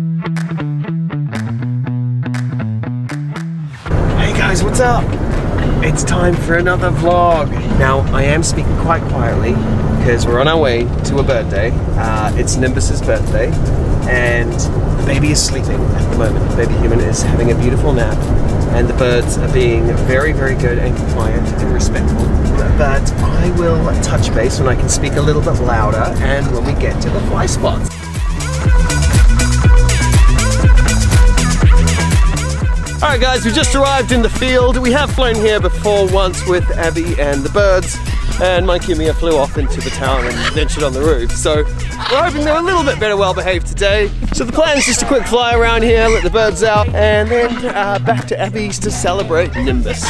Hey guys, what's up? It's time for another vlog. Now, I am speaking quite quietly because we're on our way to a birthday. Uh, it's Nimbus's birthday, and the baby is sleeping at the moment. The baby human is having a beautiful nap, and the birds are being very, very good and compliant and respectful. But I will touch base when I can speak a little bit louder and when we get to the fly spots. Alright guys, we just arrived in the field. We have flown here before once with Abby and the birds and Mikey and Mia flew off into the town and ventured on the roof. So we're hoping they're a little bit better well behaved today. So the plan is just a quick fly around here, let the birds out, and then uh, back to Abby's to celebrate Nimbus.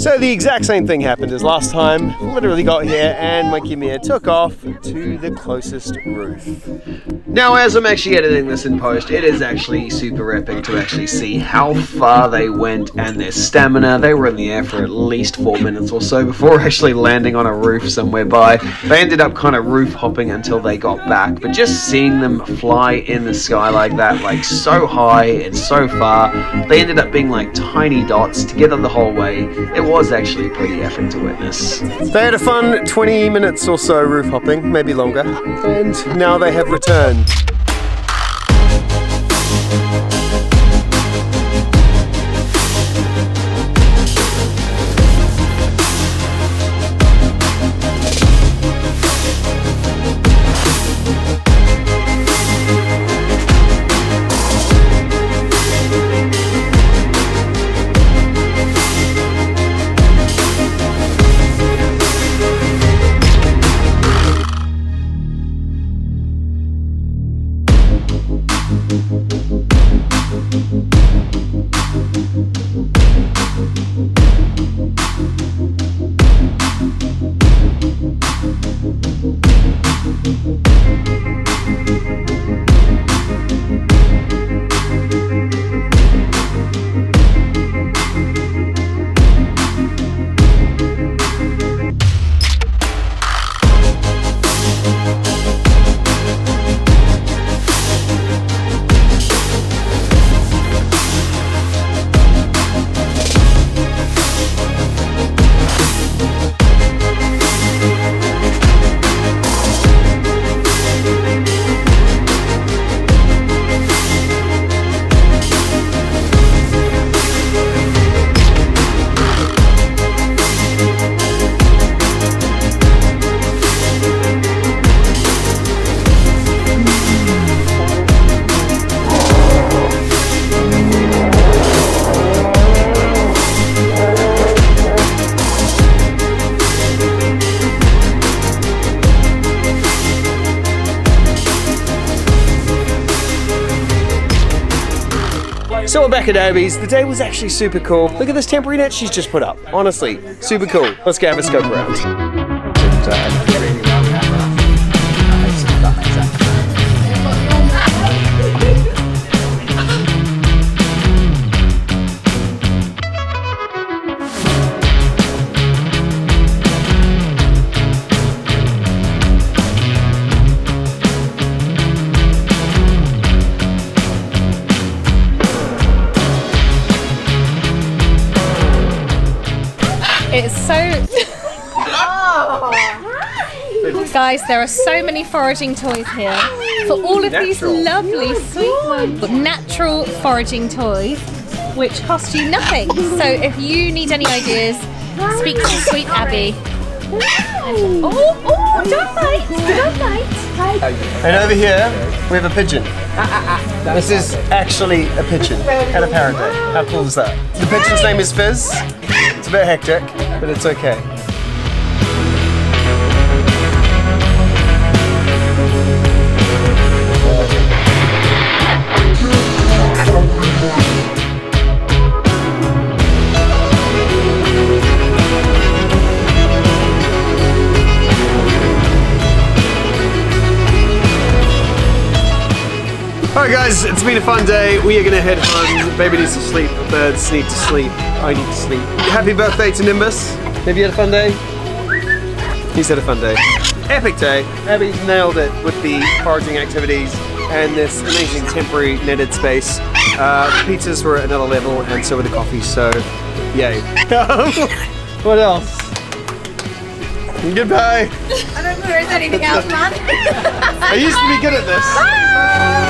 So the exact same thing happened as last time. Literally got here and Mikey Mia took off to the closest roof. Now as I'm actually editing this in post, it is actually super epic to actually see how far they went and their stamina. They were in the air for at least four minutes or so before actually landing on a roof somewhere by. They ended up kind of roof hopping until they got back, but just seeing them fly in the sky like that, like so high and so far, they ended up being like tiny dots together the whole way. It was actually pretty epic to witness. They had a fun 20 minutes or so roof hopping, maybe longer, and now they have returned. So we're back at Abby's. The day was actually super cool. Look at this temporary net she's just put up. Honestly, super cool. Let's go have a scope around. It's so. Guys, there are so many foraging toys here for all of these Natural. lovely sweet ones. Natural foraging toys, which cost you nothing. So if you need any ideas, speak to sweet Abby. Oh, oh, don't bite, don't bite. And over here, we have a pigeon. This is actually a pigeon at a parrot. How cool is that? The pigeon's name is Fizz. It's a bit hectic, but it's okay. Alright guys, it's been a fun day. We are gonna head home. Baby needs to sleep. Birds need to sleep. I need to sleep. Happy birthday to Nimbus. Have you had a fun day? He's had a fun day. Epic day. Abby's nailed it with the foraging activities and this amazing temporary netted space. Uh, pizzas were at another level, and so were the coffees. So, yay. what else? Goodbye. I don't know if there's anything else, man. I used to be good at this. Bye.